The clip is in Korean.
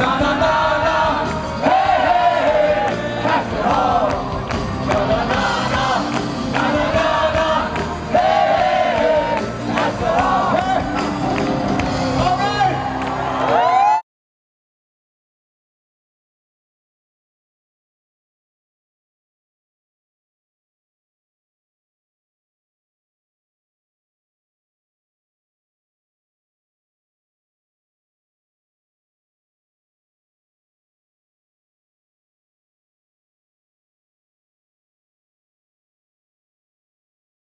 나다